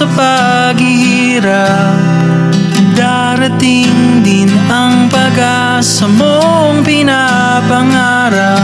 sa paghihirap. Darating din ang pag-asa mong pinapangarap.